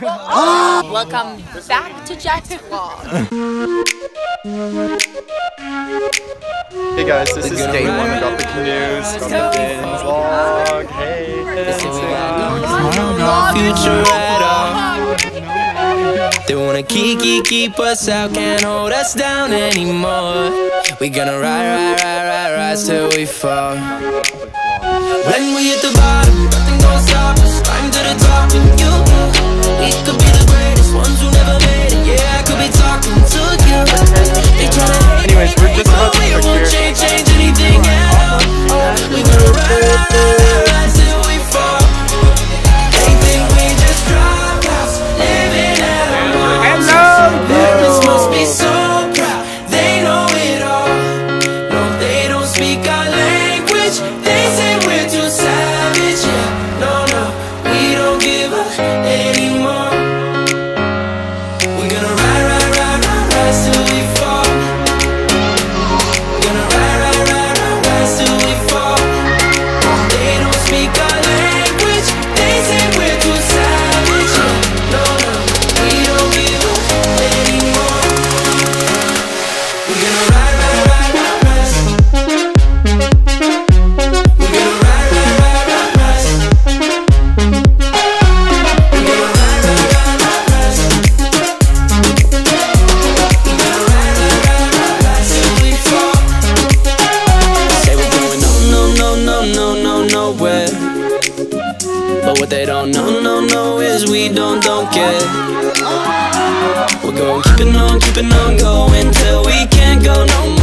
Welcome back to Jack's vlog. Hey guys, this is day one. We got the canoes, got the bin, vlog, hey. This is no future at all. They wanna keep, keep, keep us out, can't hold us down anymore. We gonna ride, ride, ride, ride, ride till we fall. When we hit the bottom, nothing gon' stop us. Climb to the top and you we could be the keeping on, keeping on going till we go no more.